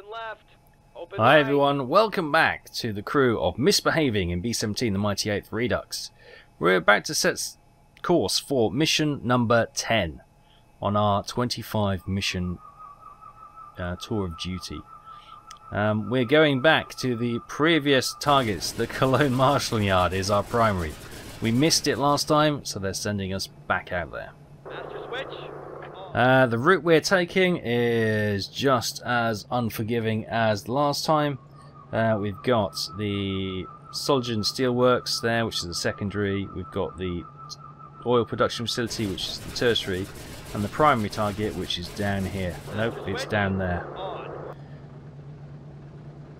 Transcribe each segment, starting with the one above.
Open left. Open Hi right. everyone, welcome back to the crew of Misbehavin' in B-17 the Mighty 8th Redux. We're about to set course for mission number 10 on our 25 mission uh, tour of duty. Um, we're going back to the previous targets. The Cologne Marshal Yard is our primary. We missed it last time, so they're sending us back out there. Master switch. Uh, the route we're taking is just as unforgiving as the last time. Uh, we've got the Solingen Steelworks there, which is the secondary. We've got the oil production facility, which is the tertiary, and the primary target, which is down here. Nope, it's down there.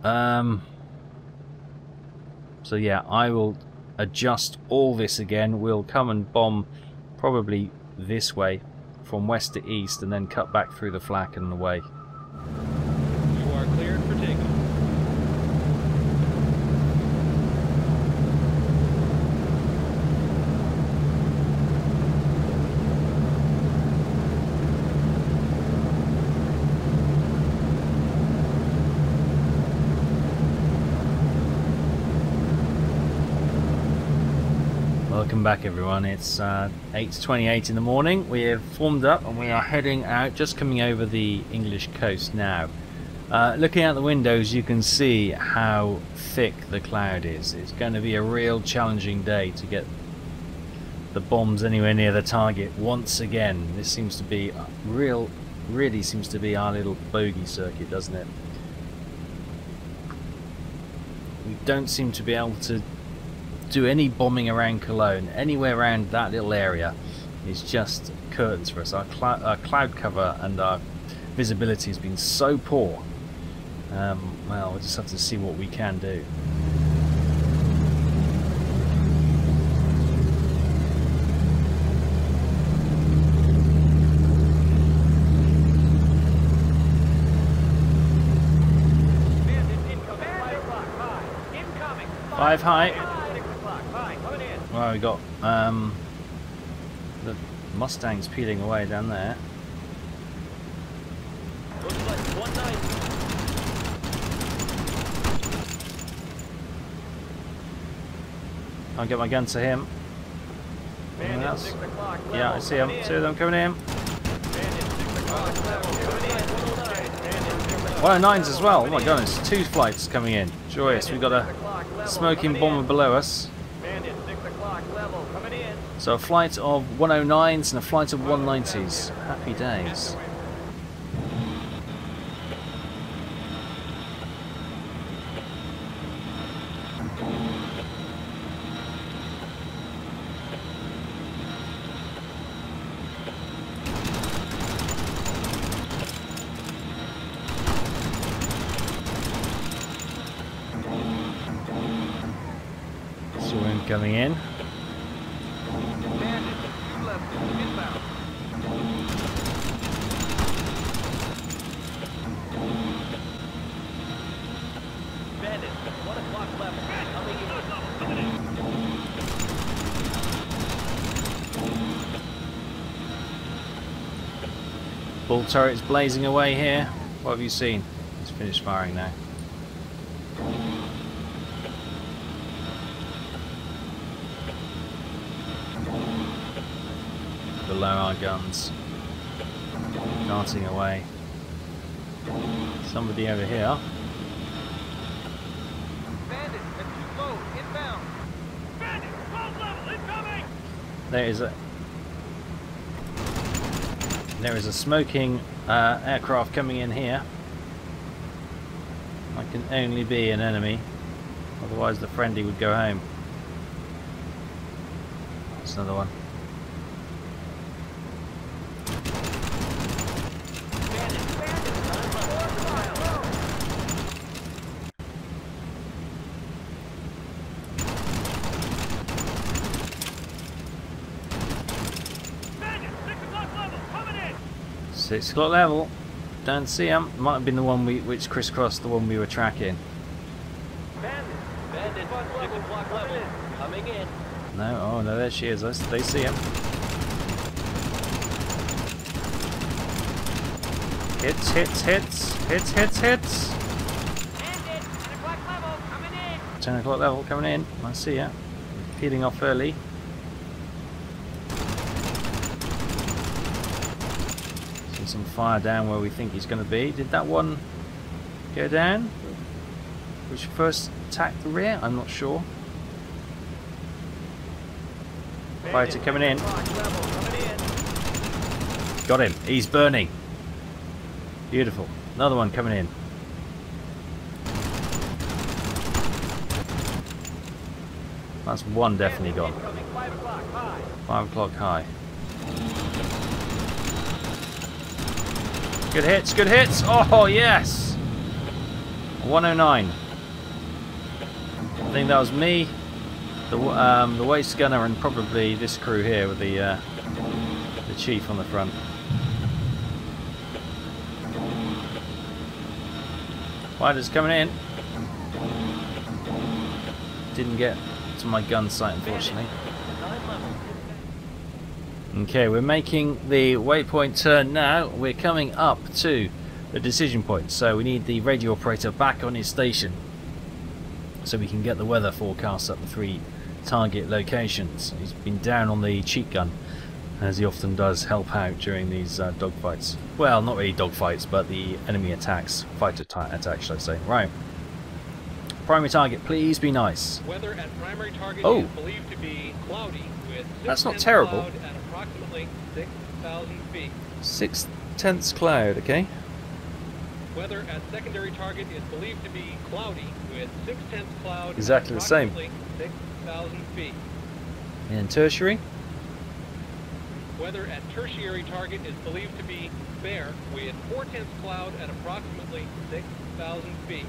Um. So yeah, I will adjust all this again. We'll come and bomb probably this way from west to east and then cut back through the flak and away. You are cleared for takeoff. Welcome back everyone, it's uh, 8.28 in the morning. We have formed up and we are heading out, just coming over the English coast now. Uh, looking out the windows you can see how thick the cloud is. It's going to be a real challenging day to get the bombs anywhere near the target once again. This seems to be a real, really seems to be our little bogey circuit, doesn't it? We don't seem to be able to do any bombing around Cologne. Anywhere around that little area is just curtains for us. Our, clou- our cloud cover and our visibility has been so poor. Um, well, we'll just have to see what we can do. Bandit incoming. Five o'clock. Five. Incoming. Five high. Six o'clock. Five. Coming in. Well, we got um, the Mustangs peeling away down there. One. I'll get my gun to him. Yeah, I see him. Two of them coming in. Bandit six o'clock. 109s as well. Oh my goodness, two flights coming in. Joyous. We've got a smoking bomber below us. Bandit six o'clock. Level. Coming in. So a flight of 109s and a flight of 190s. Happy days. Coming in. Bandit two level. Inbound. Bandit one o'clock level. Coming in. Ball turret's blazing away here. What have you seen? It's finished firing now. Below our guns. Darting away. Somebody over here. Bandit low. Inbound. Bandit level. Incoming. There is a there is a smoking uh, aircraft coming in here. I can only be an enemy, otherwise the friendly would go home. That's another one. Bandit. Bandit. Four mile. Bandit six o'clock level. Coming in. Six o'clock level. Don't see him. Might have been the one we which crisscrossed the one we were tracking. Bandit. Bandit. No, oh no, there she is. They see him. Hits, hits, hits, hits, hits, hits. Landed. 10 o'clock level. Coming in. 10 o'clock level coming in. I see ya. Peeling off early. Some fire down where we think he's going to be. Did that one go down? Which first attacked the rear? I'm not sure. Fighter coming in. Got him. He's burning. Beautiful. Another one coming in. That's one definitely gone. Incoming 5 o'clock. High. Five o'clock high. Good hits, good hits. Oh, yes. 109. I think that was me, the um, the waste gunner, and probably this crew here with the uh, the chief on the front. Fighters coming in. Didn't get to my gun sight, unfortunately. Okay, we're making the waypoint turn now. We're coming up to the decision point, so we need the radio operator back on his station so we can get the weather forecast at the three target locations. He's been down on the cheek gun, as he often does help out during these uh, dogfights. Well, not really dogfights, but the enemy attacks, fighter attacks, should I say. Right. Primary target, please be nice. Weather at primary target Oh. is believed to be cloudy with That's not terrible. Approximately 6,000 feet. Six tenths cloud, okay? Weather at secondary target is believed to be cloudy with six-tenths cloud Exactly the same. 6,000 feet. And tertiary? Weather at tertiary target is believed to be fair with four-tenths cloud at approximately 6,000 feet.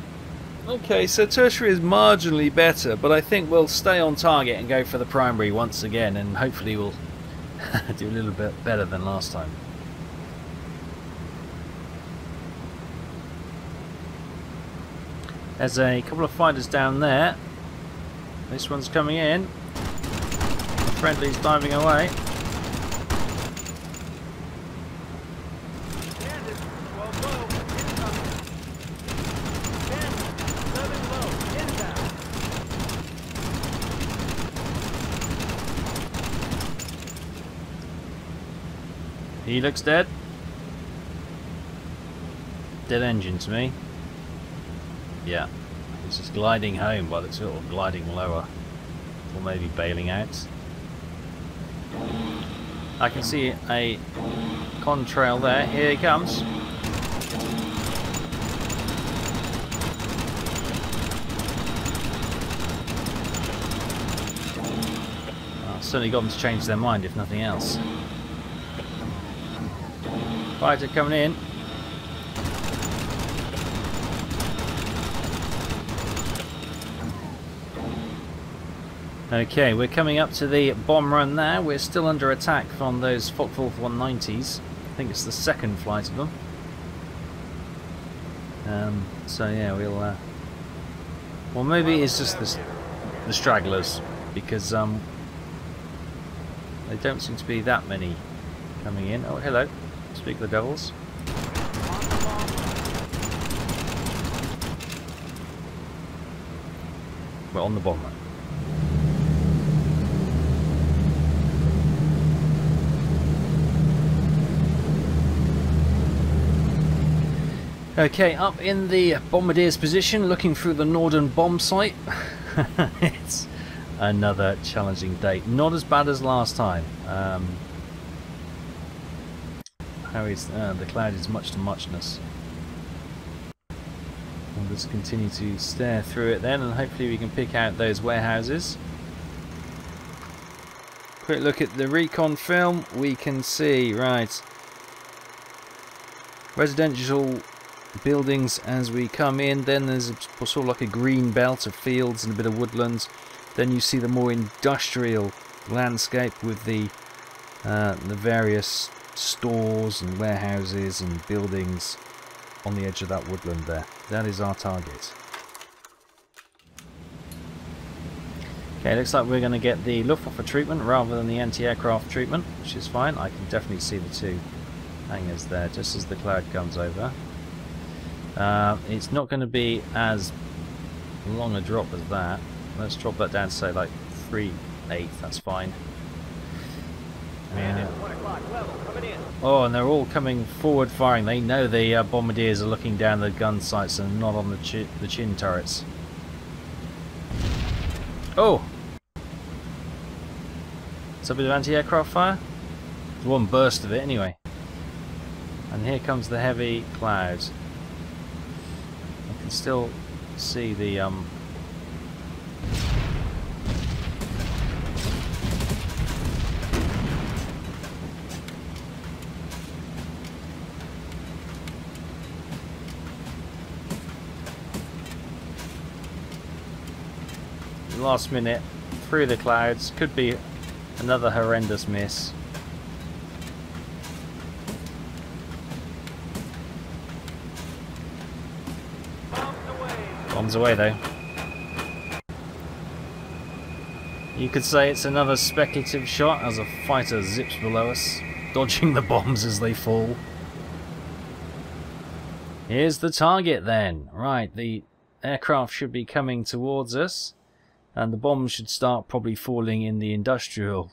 Okay, so tertiary is marginally better, but I think we'll stay on target and go for the primary once again, and hopefully we'll do a little bit better than last time. There's a couple of fighters down there. This one's coming in. Friendly's diving away. Landed. 12 low. Incoming. 10. 11 low. Inbound. He looks dead. Dead engine to me. Yeah. He's just gliding home by the sort of gliding lower. Or maybe bailing out. I can see a contrail there. Here he comes. Certainly got them to change their mind if nothing else. Fighter coming in. Okay, we're coming up to the bomb run now. We're still under attack from those Focke-Wulf 190s. I think it's the second flight of them. Um, so yeah, we'll. Uh, well, maybe it's just the, the stragglers because um, don't seem to be that many coming in. Oh, hello. Speak of the devils. We're on the bomb run. Okay, up in the bombardier's position, looking through the Norden bombsight. it's another challenging day. Not as bad as last time. Um, how is uh, the cloud is much to muchness. We'll just continue to stare through it then, and hopefully we can pick out those warehouses. Quick look at the recon film. We can see right residential buildings as we come in. Then there's a, sort of like a green belt of fields and a bit of woodlands. Then you see the more industrial landscape with the uh, the various stores and warehouses and buildings on the edge of that woodland there. That is our target. Okay, looks like we're going to get the Luftwaffe treatment rather than the anti-aircraft treatment, which is fine. I can definitely see the two hangars there, just as the cloud comes over. Uh, it's not going to be as long a drop as that. Let's drop that down to say like 3 8, that's fine. Bandit, 1 o'clock level, coming in. Oh, and they're all coming forward firing. They know the uh, bombardiers are looking down the gun sights and not on the, chi the chin turrets. Oh! It's a bit of anti-aircraft fire? One burst of it anyway. And here comes the heavy clouds. I can still see the um, last minute through the clouds. Could be another horrendous miss. Bombs away. Though. You could say it's another speculative shot as a fighter zips below us, dodging the bombs as they fall. Here's the target then. Right, the aircraft should be coming towards us and the bombs should start probably falling in the industrial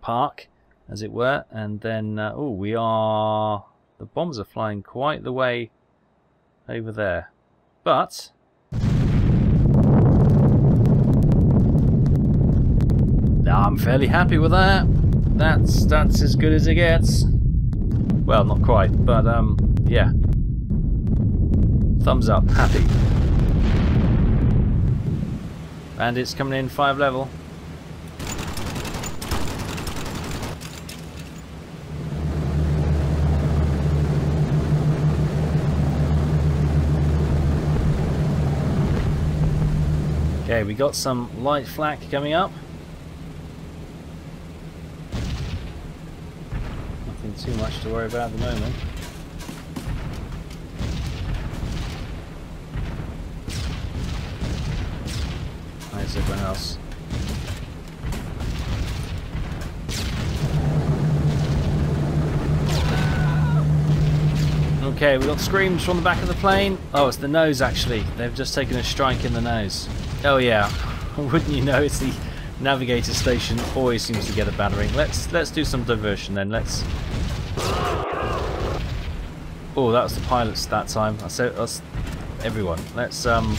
park as it were. And then uh, oh we are the bombs are flying quite the way over there. But I'm fairly happy with that. That's that's as good as it gets. Well not quite but um yeah. Thumbs up. Happy Bandits coming in five level. Okay, we got some light flak coming up. Nothing too much to worry about at the moment. Okay, we got screams from the back of the plane. Oh, it's the nose actually. They've just taken a strike in the nose. Oh yeah, wouldn't you know? It's the navigator station. Always seems to get a battering. Let's let's do some diversion then. Let's. Oh, that was the pilots that time. I said us, everyone. Let's um.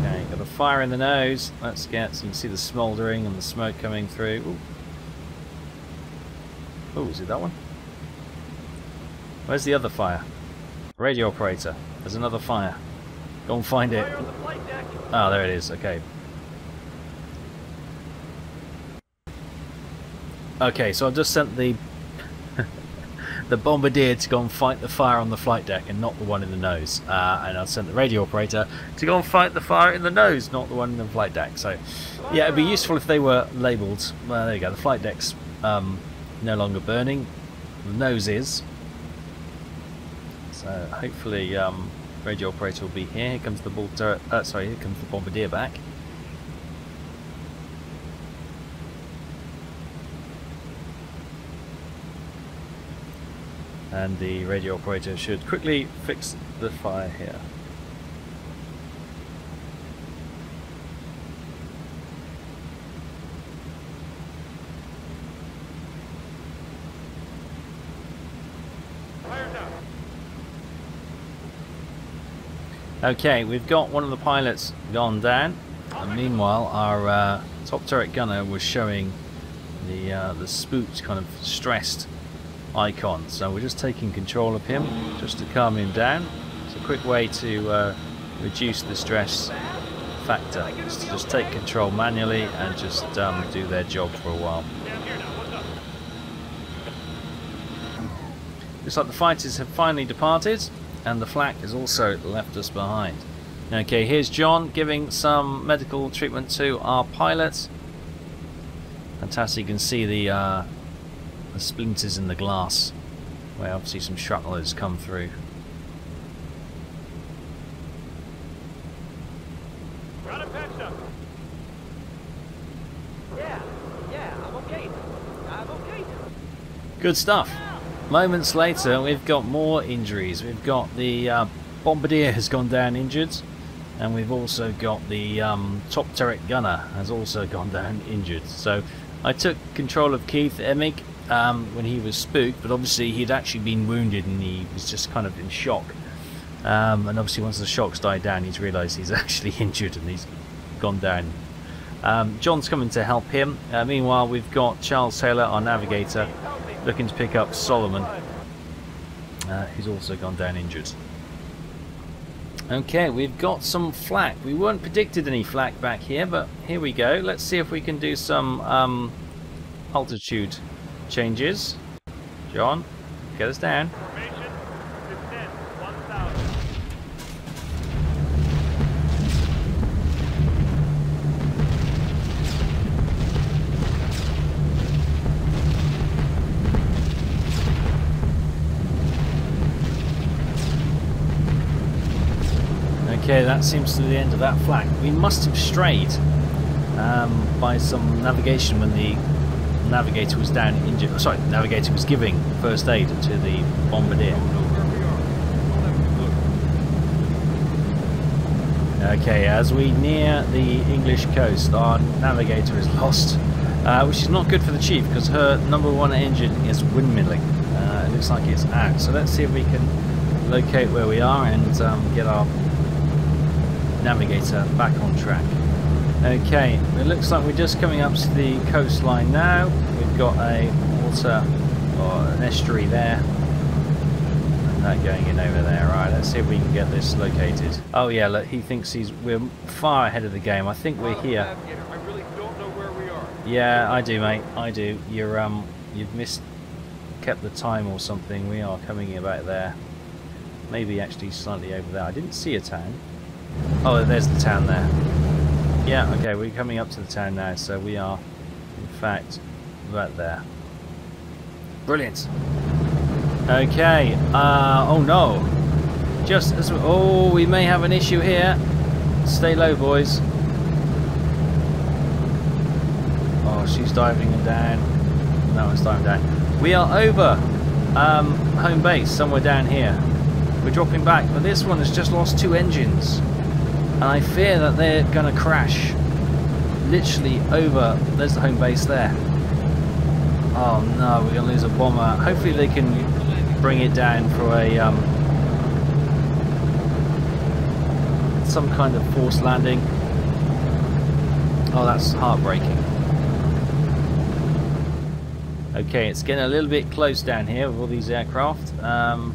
Okay, got a fire in the nose. Let's get so you can see the smouldering and the smoke coming through. Oh, is it that one? Where's the other fire? Radio operator. There's another fire. Go and find it. Oh, there it is. Okay. Okay, so I've just sent the the bombardier to go and fight the fire on the flight deck and not the one in the nose. Uh, and I've sent the radio operator to go and fight the fire in the nose, not the one in the flight deck. So, yeah, it'd be useful if they were labelled. Well, there you go. The flight deck's um, no longer burning. The nose is. So hopefully, um, radio operator will be here. Here comes the ball turret. Uh, sorry, here comes the bombardier back. And the radio operator should quickly fix the fire here. Okay, we've got one of the pilots gone down, and meanwhile our uh, top turret gunner was showing the uh, the spooked kind of stressed icon. So we're just taking control of him just to calm him down. It's a quick way to uh, reduce the stress factor. Is to just take control manually and just um, do their job for a while. Looks like the fighters have finally departed and the flak has also left us behind. Okay, here's John giving some medical treatment to our pilot. Fantastic, you can see the uh, the splinters in the glass, where obviously some shrapnel has come through. Good stuff. Moments later, we've got more injuries. We've got the uh, bombardier has gone down injured, and we've also got the um, top turret gunner has also gone down injured. So I took control of Keith Emig um, when he was spooked, but obviously he'd actually been wounded and he was just kind of in shock. Um, and obviously once the shocks died down, he's realised he's actually injured and he's gone down. Um, John's coming to help him. Uh, meanwhile, we've got Charles Taylor, our navigator, looking to pick up Solomon, uh, who's also gone down injured. Okay, we've got some flak. We weren't predicted any flak back here, but here we go. Let's see if we can do some um, altitude changes. John, get us down. Formation, descent 1,000. Okay, that seems to be the end of that flak. We must have strayed um, by some navigation when the navigator was down injured. Sorry, the navigator was giving first aid to the bombardier. Okay, as we near the English coast, our navigator is lost, uh, which is not good for the chief because her number one engine is windmilling. Uh, it looks like it's out. So let's see if we can locate where we are and um, get our navigator back on track. Okay, it looks like we're just coming up to the coastline now. We've got a water or an estuary there. And that going in over there. Right, let's see if we can get this located. Oh yeah, look, he thinks he's we're far ahead of the game. I think we're here. I really don't know where we are. Yeah, I do, mate. I do. You're um, you've missed, kept the time or something. We are coming about there. Maybe actually slightly over there. I didn't see a town. Oh, there's the town there. Yeah, okay, we're coming up to the town now, so we are, in fact, right there. Brilliant. Okay. Uh, oh no. Just as we, oh, we may have an issue here. Stay low, boys. Oh, she's diving down. That one's diving down. We are over um, home base, somewhere down here. We're dropping back, but this one has just lost two engines. And I fear that they're going to crash literally over. There's the home base there. Oh no, we're going to lose a bomber. Hopefully they can bring it down for a um, some kind of forced landing. Oh, that's heartbreaking. Okay, it's getting a little bit close down here with all these aircraft. Um,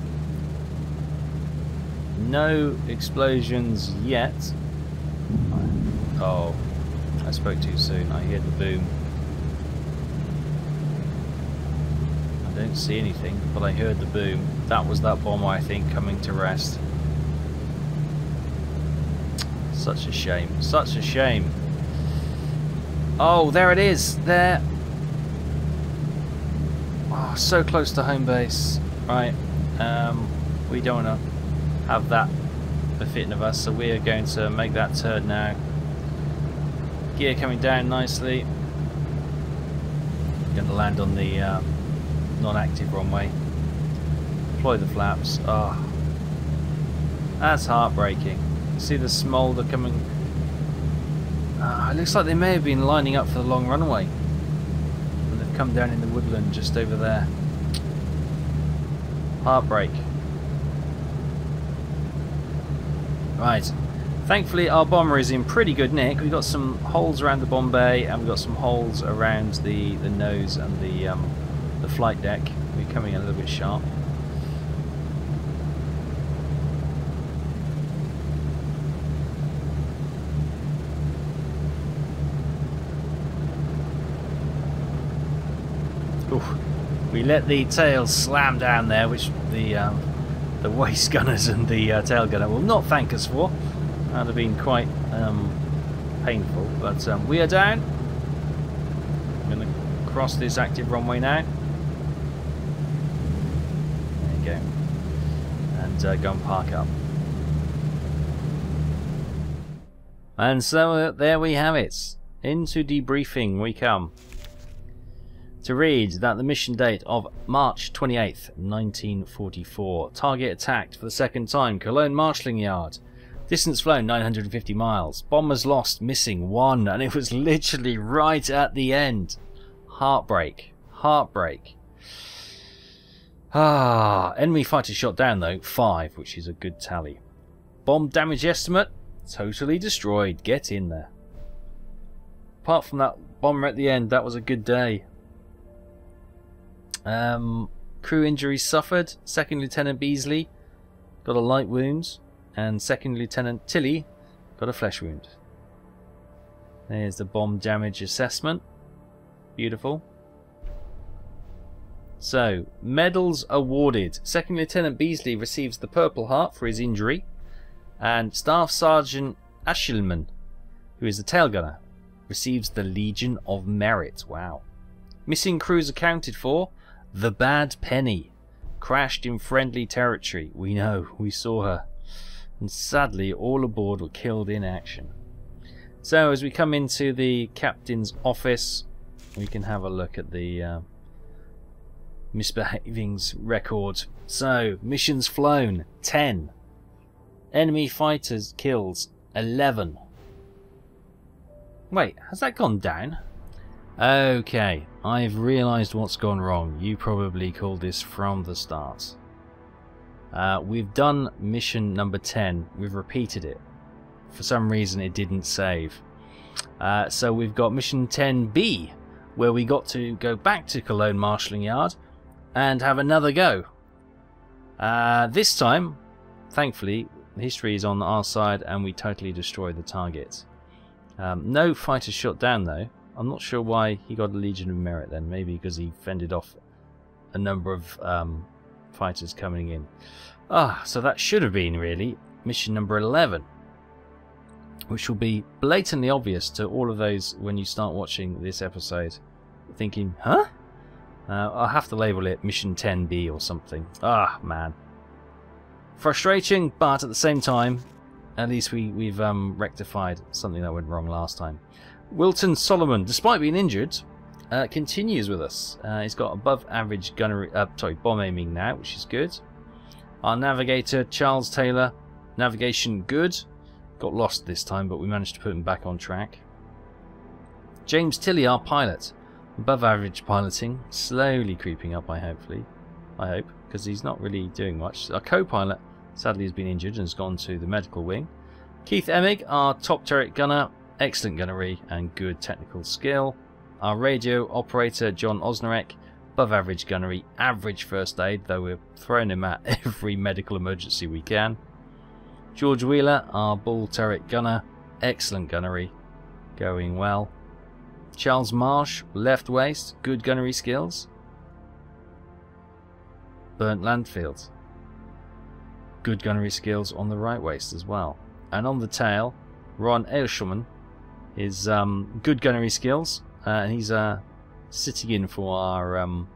no explosions yet. Oh, I spoke too soon. I hear the boom. I don't see anything, but I heard the boom. That was that bomber, I think, coming to rest. Such a shame. Such a shame. Oh, there it is. There. Oh, so close to home base. Right. Um, we don't want to have that befitting of us, so we are going to make that turn now. Gear coming down nicely. Going to land on the uh, non-active runway. Deploy the flaps. Oh, that's heartbreaking. See the smolder coming. Uh, it looks like they may have been lining up for the long runway. And they've come down in the woodland just over there. Heartbreak. Right. Thankfully our bomber is in pretty good nick. We've got some holes around the bomb bay and we've got some holes around the, the nose and the um, the flight deck. We're coming in a little bit sharp. Oof. We let the tail slam down there, which the um, the waist gunners and the uh, tail gunner will not thank us for. That would have been quite um, painful. But um, we are down. I'm going to cross this active runway now. There you go. And uh, go and park up. And so uh, there we have it. Into debriefing we come. To read that the mission date of March 28th, 1944. Target attacked for the second time, Cologne Marshalling Yard. Distance flown 950 miles. Bombers lost, missing one, and it was literally right at the end. Heartbreak. Heartbreak. Ah, enemy fighters shot down though, five, which is a good tally. Bomb damage estimate, totally destroyed. Get in there. Apart from that bomber at the end, that was a good day. Um, crew injuries suffered. Second Lieutenant Beasley got a light wound, and Second Lieutenant Tilly got a flesh wound. There's the bomb damage assessment. Beautiful. So, medals awarded. Second Lieutenant Beasley receives the Purple Heart for his injury, and Staff Sergeant Aschelman, who is the tail gunner, receives the Legion of Merit. Wow. Missing crews accounted for. The Bad Penny crashed in friendly territory. We know, we saw her. And sadly, all aboard were killed in action. So, as we come into the captain's office, we can have a look at the uh, Misbehavin's record. So, missions flown 10. Enemy fighters kills 11. Wait, has that gone down? Okay, I've realised what's gone wrong. You probably called this from the start. Uh, we've done mission number 10. We've repeated it. For some reason it didn't save. Uh, so we've got mission 10B, where we got to go back to Cologne Marshalling Yard and have another go. Uh, this time, thankfully, history is on our side and we totally destroy the target. Um, no fighters shot down though. I'm not sure why he got a Legion of Merit then. Maybe because he fended off a number of um, fighters coming in. Ah, so that should have been really mission number 11. Which will be blatantly obvious to all of those when you start watching this episode. Thinking, huh? Uh, I'll have to label it mission 10B or something. Ah, man. Frustrating, but at the same time, at least we, we've um, rectified something that went wrong last time. Wilton Solomon, despite being injured, uh, continues with us. Uh, he's got above average gunnery, uh, sorry, bomb aiming now, which is good. Our navigator, Charles Taylor, navigation good. Got lost this time, but we managed to put him back on track. James Tilley, our pilot, above average piloting, slowly creeping up. I hopefully, I hope, because he's not really doing much. Our co-pilot, sadly, has been injured and has gone to the medical wing. Keith Emig, our top turret gunner, excellent gunnery and good technical skill. Our radio operator, John Osnarek, above average gunnery, average first aid, though we're throwing him at every medical emergency we can. George Wheeler, our ball turret gunner, excellent gunnery, going well. Charles Marsh, left waist, good gunnery skills. Burnt Landfield, good gunnery skills on the right waist as well. And on the tail, Ron Eilschman is um, good gunnery skills, uh, and he's uh, sitting in for our um,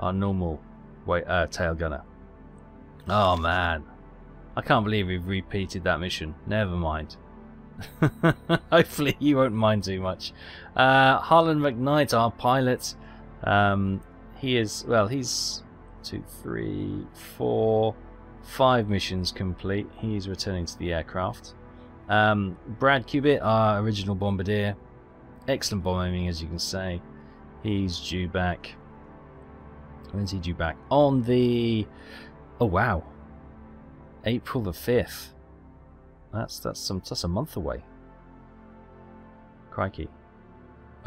our normal uh, tail gunner. Oh man, I can't believe we've repeated that mission. Never mind. Hopefully you won't mind too much. Uh, Harlan McKnight, our pilot, um, he is well. He's two, three, four, five missions complete. He's returning to the aircraft. Um, Brad Cubitt, our original bombardier, excellent bomb aiming as you can say. He's due back. When's he due back? On the oh wow, April the fifth. That's that's some that's a month away. Crikey.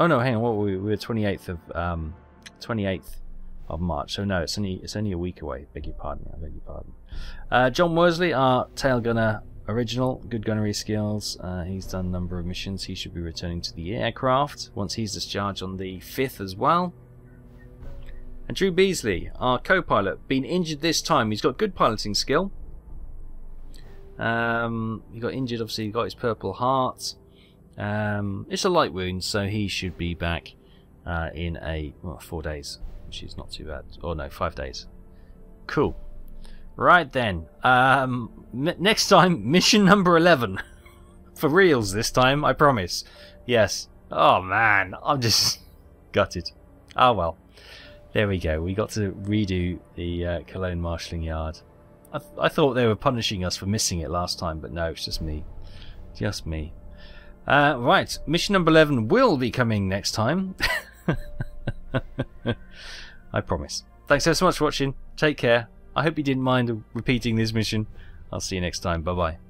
Oh no, hang on. What were we? We were twenty eighth of um, twenty eighth of March. So no, it's only it's only a week away. Beg your pardon. I beg your pardon. Uh, John Worsley, our tail gunner original, good gunnery skills. Uh, he's done a number of missions. He should be returning to the aircraft once he's discharged on the 5th as well. And Drew Beasley, our co-pilot, been injured this time. He's got good piloting skill. Um, he got injured, obviously, he got his Purple Heart. Um, it's a light wound, so he should be back uh, in a well, four days, which is not too bad. Or no, five days. Cool. Right then. Um, next time, mission number 11. For reals this time, I promise. Yes. Oh man, I'm just gutted. Ah well. There we go. We got to redo the uh, Cologne marshalling yard. I, th- I thought they were punishing us for missing it last time, but no, it's just me. Just me. Uh, right, mission number 11 will be coming next time. I promise. Thanks so much for watching. Take care. I hope you didn't mind repeating this mission. I'll see you next time. Bye bye.